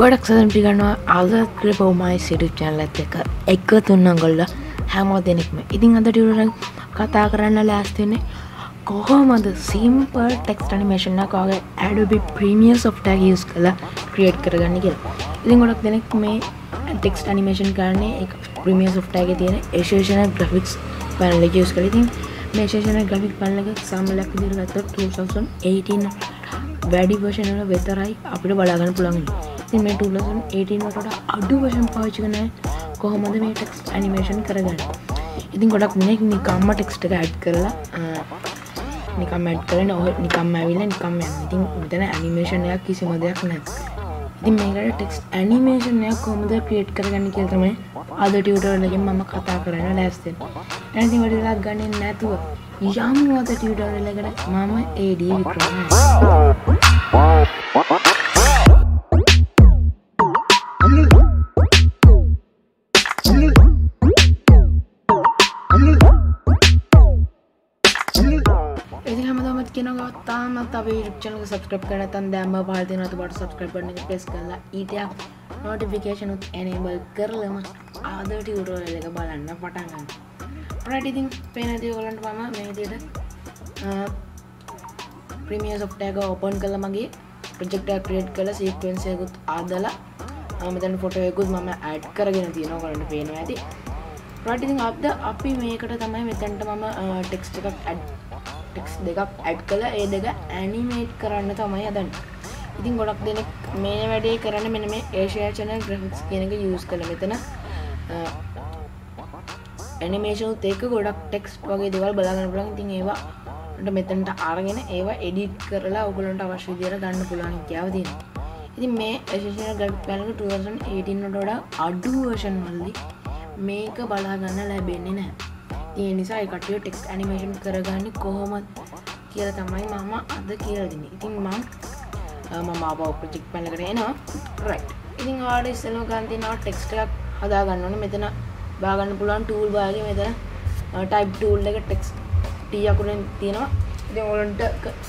ගොඩක් සදම් පිගන්නවා. අදත්‍ර පවමයි සිටු චැනලත් එක එක්ක තුන්නම් ගොල්ල හැමෝ දෙනෙක්ම. ඉතින් අද ටියුරට කතා කරන්න ලෑස්තින්නේ කොහොමද සිම්පල් ටෙක්ස් අනිමේෂන්ක් වගේ ඇඩබි ප්‍රීමිය සොෆ්ටෑ යස් කළ ක්‍රියට් කරගන්න කියලා. ඉතින් ගොඩක් දෙනෙක් මේ ටෙක්ස් අනිමේෂන් කරන්නේ එක ප්‍රමිය සොෆ්ටෑගේ තියෙන ඒශේෂන ග්‍රෆික්ස් පැනල යස් කලිතින් මේශේෂන ග්‍රෆික් පල්ලක සම්ලක් දිරගත්ත 2018 වැඩි වර්ෂණල වෙතරයි අපිට බලාගන්න පුළන්ග ඉතින් මේ 2018 වට අඩු වශන් පාවිච්චි කනෑ කොහොමද මේ ටෙක්ස් ඇනිමේෂන් කරගන්න? ඉතින් ගොඩක් මෙනෙක් නිකම්ම ටෙක්ස්ට ඇඩ් කරලා නිකම් ඇඩ් කරන ඔහ නිකම් ඇවිල නිකම් ඉතින් මෙතන ඇනිමේෂණයක් කිසිම දෙයක් නැ ඉතින් මේකට ටෙක්ස් ඇනිමේෂණයක් කොමද ක්‍රියට් කරගන්න කියතමයි අද ටියුටරලගෙන් මම කතා කරන්න ලෑස්තෙන් ඇති වඩලක් ගන්න නැතුව යම්වත ටියුටරලකට මම ඒඩී වික්‍රම තාමත් අප චනක සබස්ක්‍රප් කරතන් දැම පාතිනතු බට සබස්ක්‍රප් කරන පෙස් කරලා ඊටයක් නොටිෆිකේෂනුත් එනබල් කරලම ආදට උරෝ එක බලන්න පටන්ගන්න රටිඉතින් පේනතිය කොලන්ට පම මේතියට ප්‍රමිය සොප්ටෑක ඕපන් කළ මගේ ප්‍රජෙක්ට ක්‍රේට් කළ සීක්වෙන්සයකුත් ආදලා මෙතන ෆොටයකුත් මම ඇඩ් කරගෙන තියෙනවා කරන්න පේනවා ඇති. රටිතින් අපද අපි මේකට තමයි මෙතැන්ට මම ටෙක්ස්ට එකක් ඇඩ් ටෙක්ස් දෙකක් ඇඩ් කළ. ඒ දෙක ඇනිමේට් කරන්න තමයි අදන්න ඉතින් ගොඩක් දෙනෙක් මේ වැඩේ කරන්න මෙන මේ ඒශයචන ග්‍රෆික්ස් කියනක යස් කළ. මෙතන ඇනිමේෂන් ඒක ගොඩක් ටෙක්ස් වගේ දෙවල් බලාගන්න පුලන් ඉතින් ඒවාට මෙතැන්ට අරගෙන ඒවා එඩිට් කරලා ඔගලන්ට අවශ්‍ය දිර ගන්න පුළන් කියවදින ඉතින් මේ ඒශන ග්‍රක් පැනක 2018 ොඩ අඩු වර්ෂන් වල්ලි මේක බලාගන්න ලැබෙන්නේ නෑ තිය නිසා කටිය ටෙක්ස් ඇනිමේෂන් කරගන්න කොහොමත් කියල තමයි මම අද කියලදින ඉතින් මං මම බව ප්‍රජෙක් පැනකට එනවා. රයි ඉතින් ආඩ ඉස්සලම ගන්තිනවා ටෙක්ස්ට එකක් හදාගන්නවන මෙතන බාගන්න පුළුවන් ටූල් බාගේ මෙතන ටයිප් ටූල් එක ටෙක්ස් ටියකුරෙන් තියෙනවා. ඉති ඔලන්ට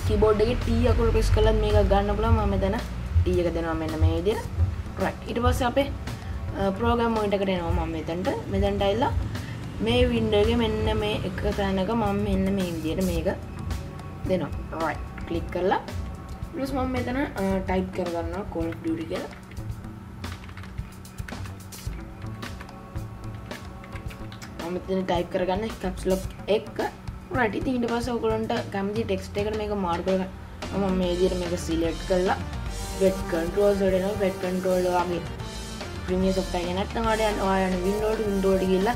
කිබෝඩ්ඩගේ ටියකුර පෙස් කලත් මේක ගන්න පුළ ම මෙතන ටියක දෙනවා මෙන්න මේ විදිර රයි ඉට පස්ස අපේ ප්‍රෝගම් මොයිටකට එනවා මම මෙතැන්ට. මෙතැන්ට එල්ලා මේ වින්ඩගේ මෙන්න මේ එක තැනක මම මෙන්න මේ විදියට මේක දෙනවා. රයි කලික් කරලා ලස් මම මෙතන ටයිප් කරගන්න කොල් ඩිය කියලා. මතන ටයිප් කරගන්න කප්ස්ලොක් එක්. රට ඊට පස ඔකලන්ට කැමති ටෙක්ස්ට එකට මේක මාර්කර ම මේ දිර මේක සිලෙට් කරලා වෙට් කන්ටරෝල් සඩන වෙට් කන්ටරෝල් වගේ ප්‍රමිය සොප්ටයි නැත්තවාට යන වින්ඩෝඩ වින්ඩෝඩ කියලා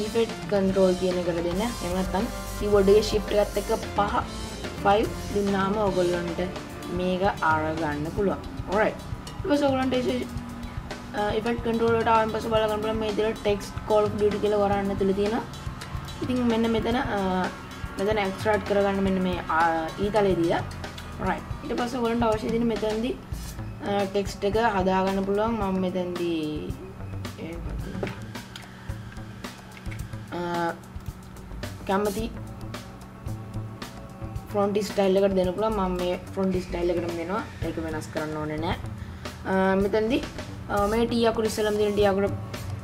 ඊෆෙට් කන්ටරෝල් කියන කර දෙන්න. එමත්තන් කිවොඩගේ ශිප්ට ගත්ත එක පහ ෆයි දුන්නාම ඔගොල්ලොන්ට මේක ආරගන්න පුළුවන්. ඔරයි සෝගලන්ට එෆට කටරලට ආයන් පස බලගන්නට මේ තර ටෙක්ස් කෝල් ඩිටි කියල වරන්න තුළ තියෙන ඉතින් මෙන්න මෙතන මෙතන එක්ස්ට්‍රාට් කරගන්න මෙන්න මේ ඊතලේ දිය රයි ඉට පස ගොලන්ට අවශ්‍යදින මෙතැන්දි ටෙක්ස්ට එක හදාගන්න පුළුවන්. මම මෙතැන්දී කැමති ෆොන්ටි ස්ටයිල්ලකට දෙනපුල ම මේ ෆොන්ටි ස්ටයිල්ලකට දෙනවා. එක වෙනස් කරන්න ඕන නෑ. මෙතැන්දි මේ ටියකුර ඉස්සලම් දින ටියකුට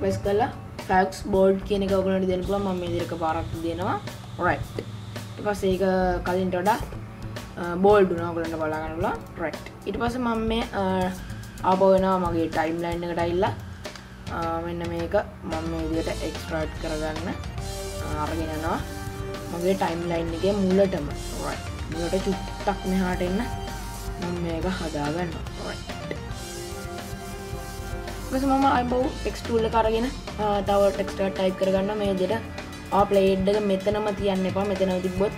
වෙස් කල්ලා ෆක්ස් බෝඩ් කියන කවුලට දෙනපුල ම මේ දෙරක පාරක් දෙනවා. රයි් පස් ඒක කලින්ට වඩා බෝල්ඩ නගලට බලාගන්නලා රයි් ඉට පස මම මේ ආපවෙනවා මගේ ටයිම් ලයින්න එකට ඉල්ලා මෙන්න මේක මම විදියට එක්ස්ට්‍රාට් කරගන්න අරගෙනනවා මගේ ටයිම් ලයින් එක මුලටම. මුලට චුත්තක් මෙහාට එන්න. මේක හදාගන්න ගස මම අයිබව් ටෙක්ස්ටූල්ල කරගෙන තව ටෙක්ස්ට ටයි් කරගන්න මේ දෙට ආපලේඩ්ඩක මෙතනම තියන්න එපා. මෙතන තිබොත්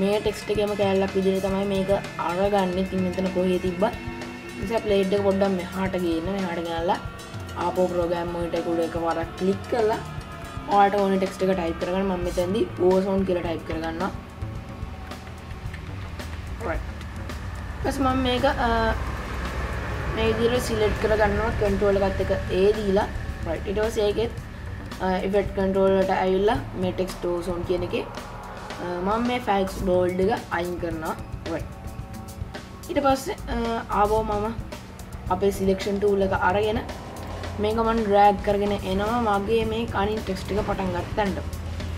මේ ටෙක්ස්ට එකම කෑල්ලක් විදිර තමයි මේක අරගන්න. ති මෙතන කොහේ තිබ්බ? නිසා පලේඩ්ඩ පොඩ්ඩම් මෙහාට ගන්න. හට ගල්ලා ආපෝ ප්‍රෝගෑම්මට කුඩ එක වරක් කලික් කරලා ආට ඕන ටෙක්ස්ට එක ටයිප් කරගන්න. ම මෙතැදි ඕසෝන් කියල ටයිප් කරගන්න පස් මම මේක මේදිර සිලෙට් කරගන්නවා කන්ටෝල ගත්ත එක ඒ දීලා. ඉටවස ඒකෙත් එෆට් කන්ටෝලට ඇවිල්ලා මේටෙක්ස් ටෝසෝන් කියන එක මම මේ ෆැක්ස් බෝල්ඩ් එක අයින් කරනවා. ඊට පස්සේ ආබෝ මම අපේ සිලෙක්ෂන් ටූල එක අරගෙන මේකමන් රෑග් කරගෙන එනවා මගේ මේ කනින් ටෙක්ස්ටික පටන් ගත්තන්ට.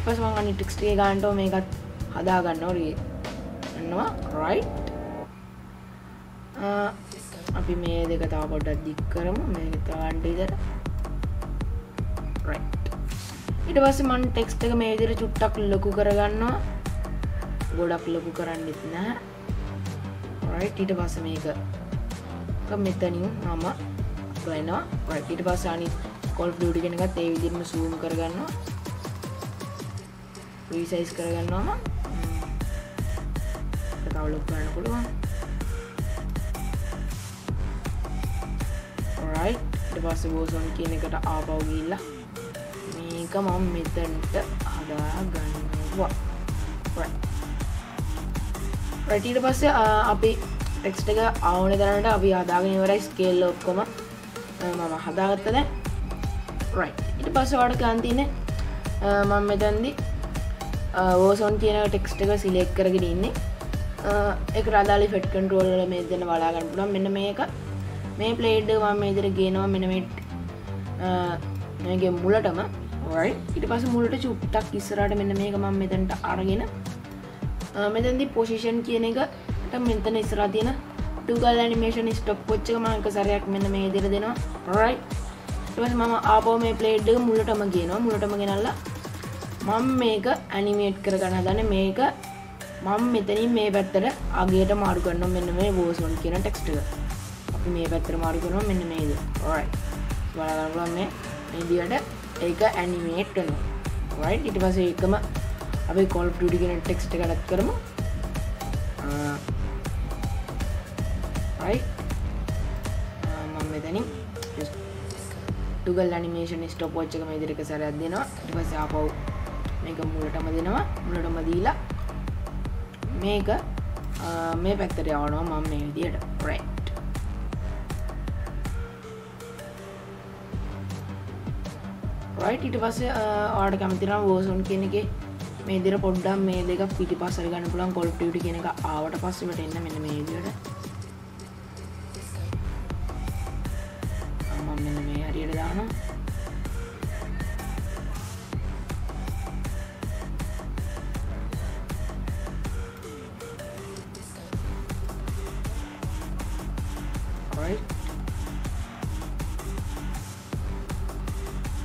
පස් මං අනි ටෙක්ස්ටිය ගාන්ටෝ මේකත් හදාගන්න ඔරගේ එන්නවා රයි් අපි මේ දෙක තා පොඩ්ඩක් දික් කරමු. මේ තවන්ඩේදර රයි් ඉට පස්ස මන් ටෙක්ස්ට එක මේ විදිර චුට්ටක් ලොකු කරගන්නවා. ගොඩක් ලොකු කරන්නෙත් නෑ රයි් ඊට පස්ස මේක මෙතනින් මම වෙනවා ඊට පස්සානි කොල් ඩියටි කෙනකත් ඒ විදිරම සූම් කරගන්නවා. රීසයිස් කරගන්නවාම තවලොක් කරන්න පුළුවන්. රයි් පස්ස බෝසොන් කියන එකට ආපව් ගිල්ලා මේක මම මෙතන්ට හදා ගන්නවා. රටීට පස්සේ අපි ටෙක්ස්ට එක අවුන දරට අපි අදාගෙන වරයි ස්කේල්ල ඔක්කොම. මම හදාගත්ත දැ රයි ඉට පස්ස වාට කාන්තින මං මෙතන්දි ඕසෝන් කියන ටෙක්ස්ට එක සිලෙක් කරගෙන ඉන්නේ. එක රදාලි ෆෙට් කන්ටරෝල්ල මේ දෙන්න වලාගන්න පුළන් මෙන්න මේක. මේ පලේඩ් මම මේදර ගේනවා. මෙනමට් මේගේ මුලටම. රයි ඉට පස මුලට චුප්ටක් ඉස්සරට මෙන්න මේක මම මෙතැන්ට අරගෙන මෙතැදි පොසිෂන් කියන එකට මෙතන ඉස්රා තියෙන ටගල් නිමේෂන් ස්ටොප් පොච්චක මංක සරයක් මෙන්න මේ දෙර දෙනවා. රයි ටස් මම ආපෝ මේ පලේඩ් මුලටම කියනවා මුලටම ගෙනල්ලා මං මේක ඇනිමේට් කර ගන්න දන්න මේක මං මෙතනින් මේ පැත්තට අගේට මාරු කරන්න මෙන්න මේ බෝසොන් කියන ටෙක්ස්ට මේ පැත්තර මාරු කරනවා මෙන්න මේද. රයි බලගන්නලන් මේ ඉදිට ඒක ඇනිමේට්ටන රයි ඉට පස එකම අපි කොල් ටිගෙන ටෙක්ස්ට කඩත් කරමු. ටුගල් අනිමේෂන් ස්ටොප් ෝච්චක මේ දිරික සරයක් දෙනවා. ටිපස ආපව් මේක මුලටම දෙනවා. මුලටම දීලා මේක මේ පැත්තර යවනවා මම මේ විදියට රයි රයිට් ඉට පස්සේ ආට කැමතිනම් වෝසුන් කියන එක මේ දෙර පොඩ්ඩම් මේ දෙක පිටි පස්සර ගන්න පුළන් කොල්ටට කියන එක ආවට පස්සට එන්න මෙන්න මේ දිට මේ හරියට දානවා right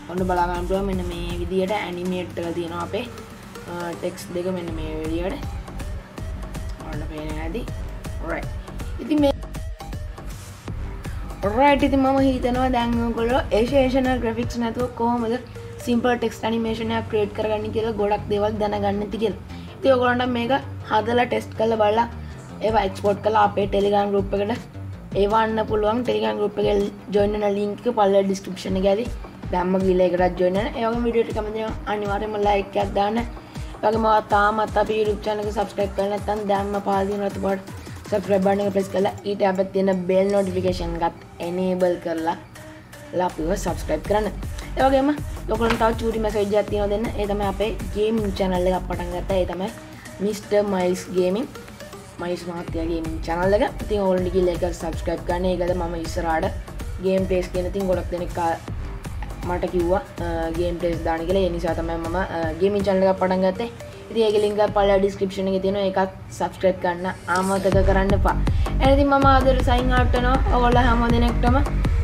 ඔන්න බලාගන්ටුව මෙන්න මේ විදියට ඇනිමේට්ටල තියෙනවා අපේ ටෙක්ස් දෙක මෙන්න මේ විදියට. ඔන්න පේන ඇති රයි ඉති මේ රයිට ඉති මම හිතනවා දැන්ගකොල ඒශේෂන ග්‍රෆික්ස් නැතුව කොහොමද සිම්පල් ටෙක්ස් අනිමේෂනයක් ක්‍රේට් කරගන්න කියලා ගොඩක් දෙවල් දැනගන්න තිකල් තිය ඔකොලන්ට මේක හදලා ටෙස්ට් කල බලලා ඒවා එක්ස්පෝට් කලා අපේ ටෙලිගන් ගරුප් එකට ඒවන්න පුළුවන්. ටෙලිගන් ගරුප් එක ජොයින්න ලින්ක පල්ල ඩිස්ක්‍රපෂණ ගැදී දැම්ම ගිල එකටත් ජොයන ඒවගේ විඩියට කමතිය අනිවාරම ලයිකයක් දාන්න. වගේ මවා තාමත් අප යුරුප්චනක සබස්ක්‍රයිබ් කරන තන් දැම්ම පාදින රතු බොඩ් සබස්ක්‍රයිබ්බාන ප්‍රෙස් කලා ඊට අප තියෙන බෙල් නොටිෆිකේෂන් ගත් එනේබල් කරලා ලාපිව සබස්ක්‍රයිබ් කරන්න. ඒවගේම ලොකන තව චූරි මැසේජ් ඇතියෝ දෙන්න. ඒතම අපේ ගේම් චැනල්ල එක පටන් ගත්ත. ඒතමයි මිස්ට මයිස් ගේමින් මයිස් මහත්තයගේ චනල්ල එක. ති ඔල්ඩිගි ලෙක සබස්ක්‍රයිබ් කරන එකද ම ඉස්සරාට ගේම් පේස් කියන තින් ගොඩක් දෙනෙක් මට කිව්වා ගේම් පලේස් දාන කියල. නිසා තමයි ම ගේමින් චල්ල පටන් ගත්තේ. ඉති ඒකලින්ක පල ඩිස්ක්‍රපෂණ එක තියෙන එකත් සබස්ක්‍රප් කරන්න ආමතක කරන්න පා ඇති මම ආදර සයින් ආට්ටනවා ඔගොල්ල හැම දෙනෙක්ටම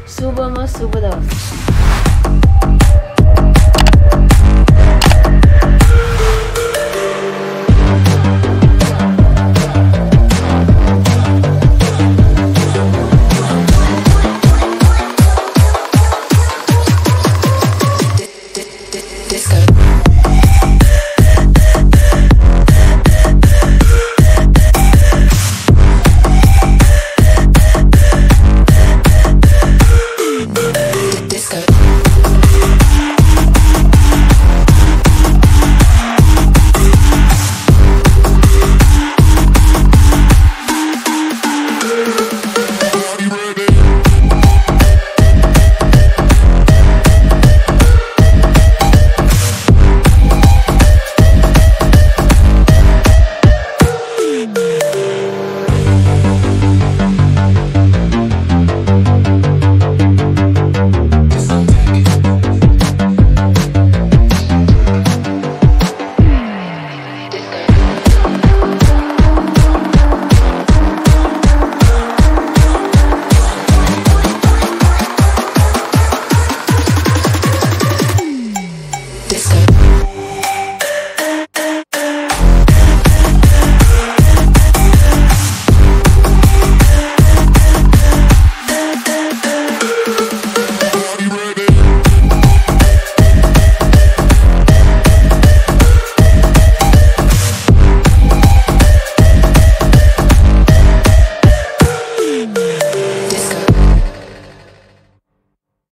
සුබම සුබදවස්